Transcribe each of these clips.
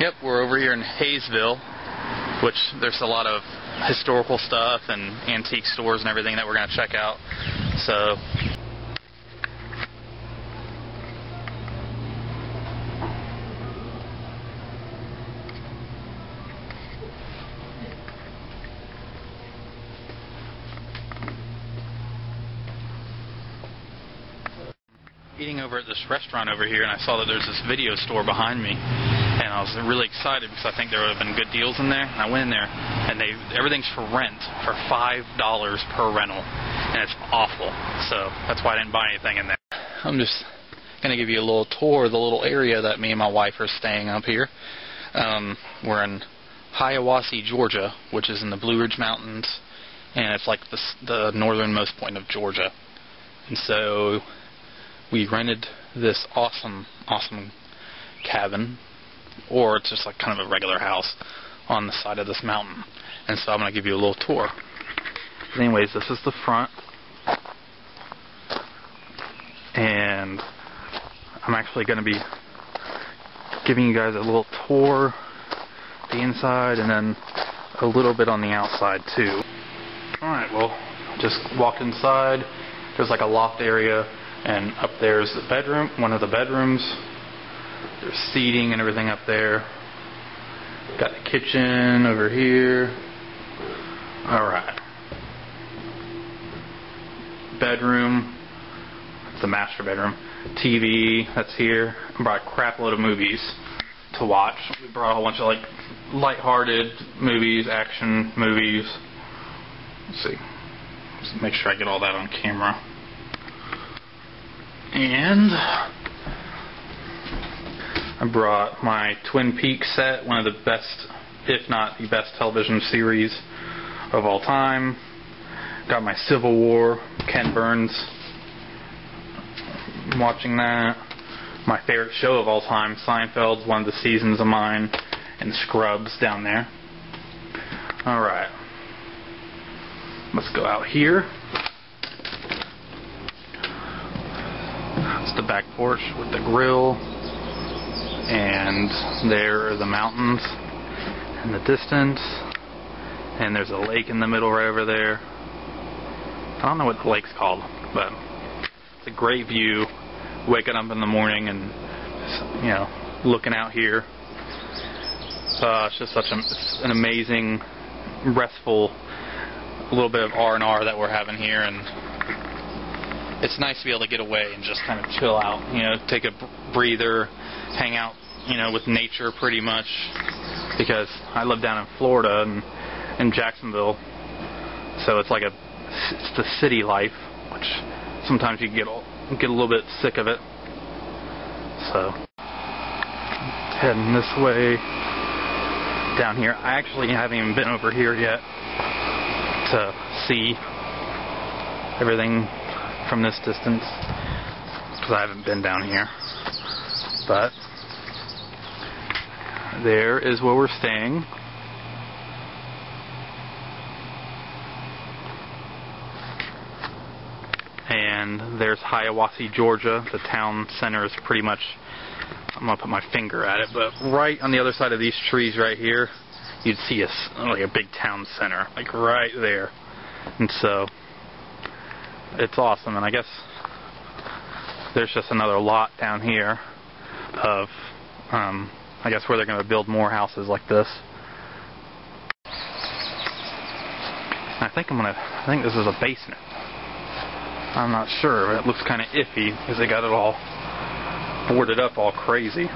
Yep, we're over here in Hayesville, which there's a lot of historical stuff and antique stores and everything that we're going to check out. So, eating over at this restaurant over here, and I saw that there's this video store behind me, and I was really excited because I think there would have been good deals in there. And I went in there, and they everything's for rent for five dollars per rental, and it's awful. So that's why I didn't buy anything in there. I'm just gonna give you a little tour of the little area that me and my wife are staying up here. Um, we're in Hiawassee, Georgia, which is in the Blue Ridge Mountains, and it's like the, the northernmost point of Georgia. And so we rented this awesome, awesome cabin, or it's just like kind of a regular house on the side of this mountain. And so I'm going to give you a little tour. But anyways, this is the front. And I'm actually going to be giving you guys a little tour the inside and then a little bit on the outside too. Alright, well, just walked inside. There's like a loft area and up there is the bedroom, one of the bedrooms. There's seating and everything up there. Got the kitchen over here. Alright. Bedroom. It's the master bedroom. TV, that's here. I brought a crap load of movies to watch. We brought a whole bunch of like light-hearted movies, action movies. Let's see. Let's make sure I get all that on camera. And I brought my Twin Peaks set, one of the best, if not the best television series of all time. Got my Civil War, Ken Burns. I'm watching that. My favorite show of all time, Seinfeld's one of the seasons of mine, and Scrubs down there. Alright. Let's go out here. That's the back porch with the grill. And there are the mountains in the distance. And there's a lake in the middle right over there. I don't know what the lake's called, but it's a great view. Waking up in the morning and, you know, looking out here. Uh, it's just such a, an amazing, restful little bit of R&R that we're having here. and it's nice to be able to get away and just kind of chill out, you know, take a breather, hang out, you know, with nature pretty much. Because I live down in Florida and in Jacksonville, so it's like a it's the city life, which sometimes you get get a little bit sick of it. So heading this way down here. I actually haven't even been over here yet to see everything from this distance because I haven't been down here. But there is where we're staying. And there's Hiawassee, Georgia. The town center is pretty much, I'm going to put my finger at it, but right on the other side of these trees right here, you'd see a, like a big town center, like right there. And so it's awesome. And I guess there's just another lot down here of, um, I guess, where they're going to build more houses like this. I think I'm gonna. I think this is a basement. I'm not sure, but it looks kind of iffy because they got it all boarded up all crazy.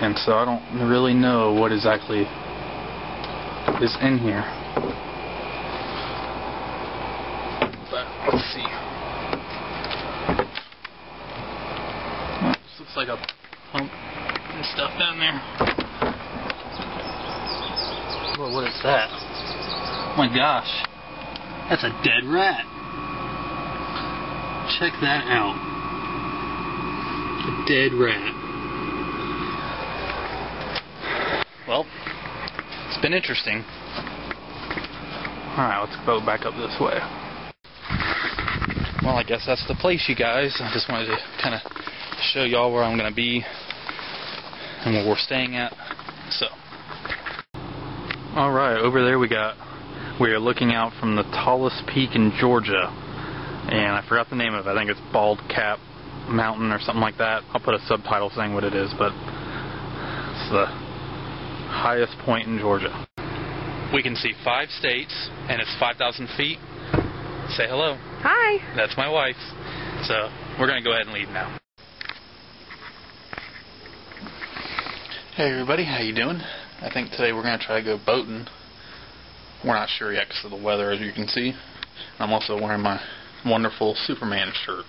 And so I don't really know what exactly is in here. But let's see. Looks like a pump and stuff down there. Whoa, what is that? Oh my gosh. That's a dead rat. Check that out. A dead rat. Well, it's been interesting. Alright, let's go back up this way. Well, I guess that's the place, you guys. I just wanted to kind of show y'all where I'm going to be and where we're staying at. So, all right, over there we got. We are looking out from the tallest peak in Georgia, and I forgot the name of it. I think it's Bald Cap Mountain or something like that. I'll put a subtitle saying what it is, but it's the highest point in Georgia. We can see five states, and it's 5,000 feet. Say hello. Hi. That's my wife. So we're gonna go ahead and leave now. Hey everybody, how you doing? I think today we're gonna try to go boating. We're not sure yet because of the weather, as you can see. I'm also wearing my wonderful Superman shirt,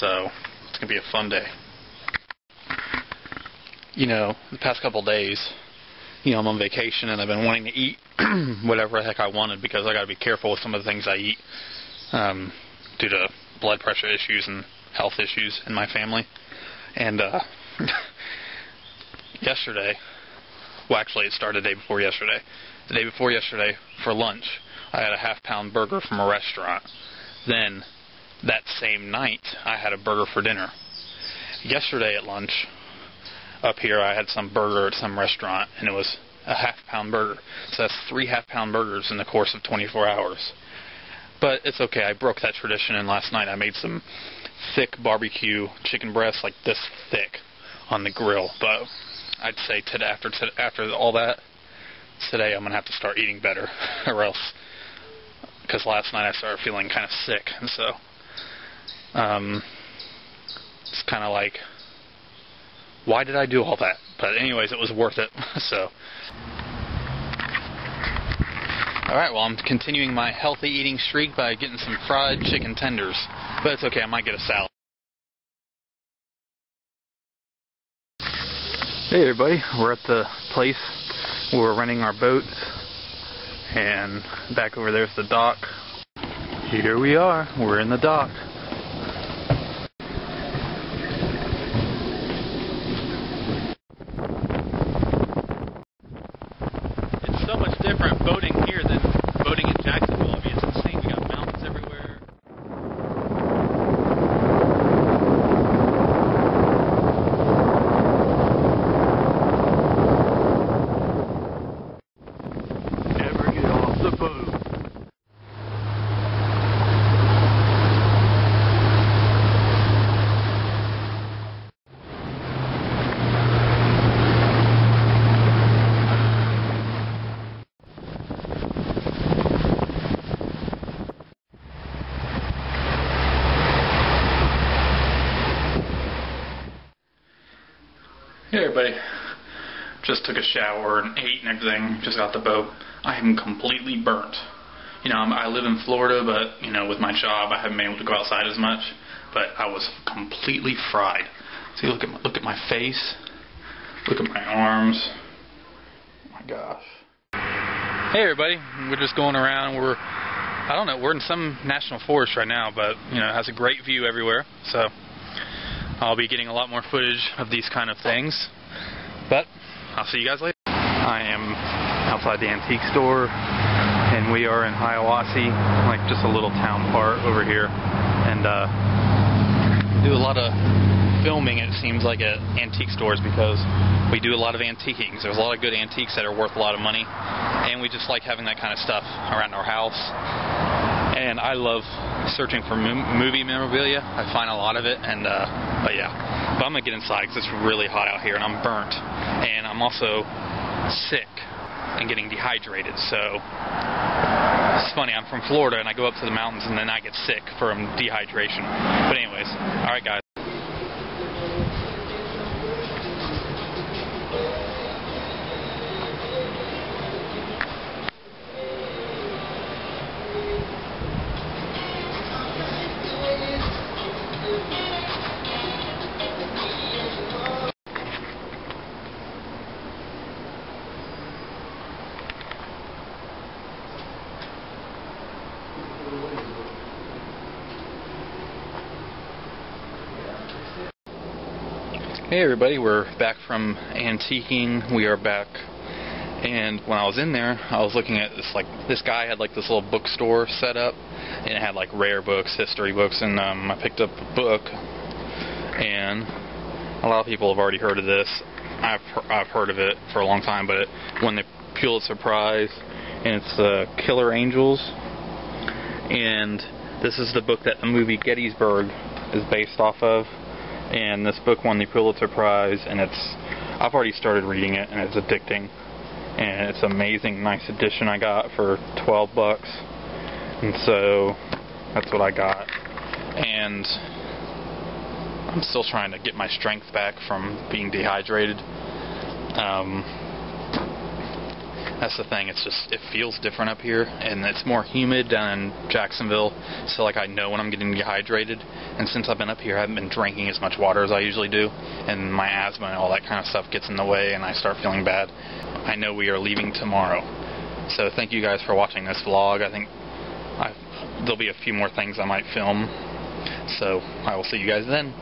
so it's gonna be a fun day. You know, the past couple days, you know, I'm on vacation and I've been wanting to eat whatever the heck I wanted because I got to be careful with some of the things I eat um, due to blood pressure issues and health issues in my family. And uh, yesterday, well, actually, it started the day before yesterday. The day before yesterday, for lunch, I had a half pound burger from a restaurant. Then, that same night, I had a burger for dinner. Yesterday at lunch, up here, I had some burger at some restaurant, and it was a half pound burger. So that's three half pound burgers in the course of 24 hours. But it's okay. I broke that tradition, and last night I made some thick barbecue chicken breasts, like this thick, on the grill. But I'd say today, after after all that, today I'm gonna have to start eating better, or else, because last night I started feeling kind of sick, and so um, it's kind of like why did I do all that? But anyways, it was worth it. so. Alright, well I'm continuing my healthy eating streak by getting some fried chicken tenders. But it's okay, I might get a salad. Hey everybody, we're at the place where we're renting our boats. And back over there's the dock. Here we are, we're in the dock. It's so much different boating boating in Jacksonville. I mean, it's insane. We got mountains everywhere. Never get off the boat. Hey everybody. Just took a shower and ate and everything. Just got the boat. I am completely burnt. You know, I'm, I live in Florida, but you know, with my job, I haven't been able to go outside as much. But I was completely fried. See, look at my, look at my face. Look at my arms. Oh my gosh. Hey everybody. We're just going around. We're I don't know. We're in some national forest right now, but you know, it has a great view everywhere. So. I'll be getting a lot more footage of these kind of things. But I'll see you guys later. I am outside the antique store, and we are in Hiawassee, like just a little town part over here, and uh, do a lot of filming. It seems like at antique stores because we do a lot of antiquing. There's a lot of good antiques that are worth a lot of money, and we just like having that kind of stuff around our house. And I love searching for mo- movie memorabilia. I find a lot of it, and uh, but yeah. But I'm gonna get inside because it's really hot out here, and I'm burnt, and I'm also sick and getting dehydrated. So it's funny. I'm from Florida, and I go up to the mountains, and then I get sick from dehydration. But anyways, all right, guys. Hey everybody, we're back from antiquing. We are back, and when I was in there, I was looking at this like this guy had like this little bookstore set up, and it had like rare books, history books, and um, I picked up a book, and a lot of people have already heard of this. I've I've heard of it for a long time, but it, won the Pulitzer Prize, and it's uh, Killer Angels, and this is the book that the movie Gettysburg is based off of, and this book won the Pulitzer Prize, and it's I've already started reading it, and it's addicting, and it's amazing, nice edition I got for 12 bucks, and so that's what I got, and I'm still trying to get my strength back from being dehydrated. Um, that's the thing. It's just it feels different up here, and it's more humid down in Jacksonville. So like I know when I'm getting dehydrated, and since I've been up here, I haven't been drinking as much water as I usually do, and my asthma and all that kind of stuff gets in the way, and I start feeling bad. I know we are leaving tomorrow, so thank you guys for watching this vlog. I think I, there'll be a few more things I might film, so I will see you guys then.